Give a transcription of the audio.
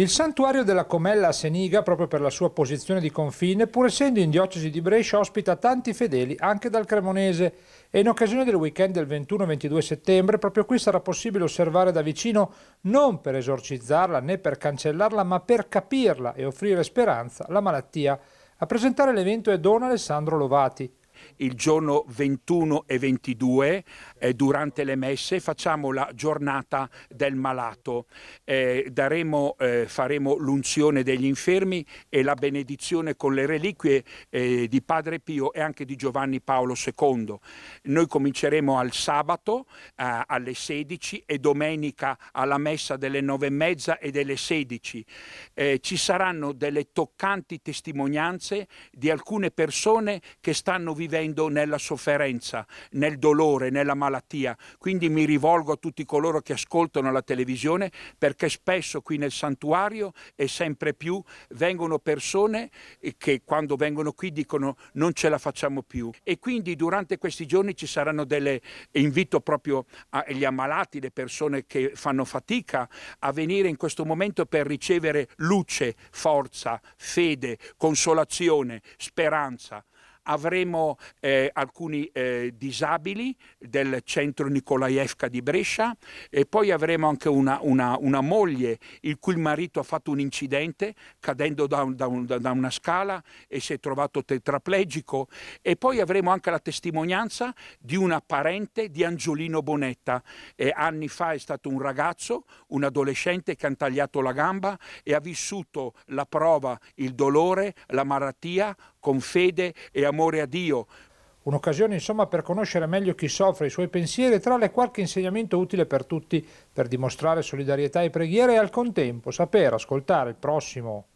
Il santuario della Comella a Seniga, proprio per la sua posizione di confine, pur essendo in diocesi di Brescia, ospita tanti fedeli anche dal Cremonese e in occasione del weekend del 21-22 settembre proprio qui sarà possibile osservare da vicino non per esorcizzarla né per cancellarla, ma per capirla e offrire speranza la malattia. A presentare l'evento è Don Alessandro Lovati il giorno 21 e 22 eh, durante le messe facciamo la giornata del malato, eh, daremo, eh, faremo l'unzione degli infermi e la benedizione con le reliquie eh, di Padre Pio e anche di Giovanni Paolo II. Noi cominceremo al sabato eh, alle 16 e domenica alla messa delle 9 e mezza e delle 16. Eh, ci saranno delle toccanti testimonianze di alcune persone che stanno vivendo nella sofferenza, nel dolore, nella malattia. Quindi mi rivolgo a tutti coloro che ascoltano la televisione perché spesso qui nel santuario e sempre più vengono persone che quando vengono qui dicono non ce la facciamo più e quindi durante questi giorni ci saranno delle invito proprio agli ammalati, le persone che fanno fatica a venire in questo momento per ricevere luce, forza, fede, consolazione, speranza avremo eh, alcuni eh, disabili del centro Nikolaevka di Brescia e poi avremo anche una, una, una, moglie il cui marito ha fatto un incidente cadendo da, un, da, un, da, una scala e si è trovato tetraplegico e poi avremo anche la testimonianza di una parente di Angiolino Bonetta. E anni fa è stato un ragazzo, un adolescente che ha tagliato la gamba e ha vissuto la prova, il dolore, la malattia con fede e amore a Dio. Un'occasione insomma per conoscere meglio chi soffre, i suoi pensieri e trarre qualche insegnamento utile per tutti per dimostrare solidarietà e preghiera e al contempo saper ascoltare il prossimo